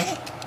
Ah.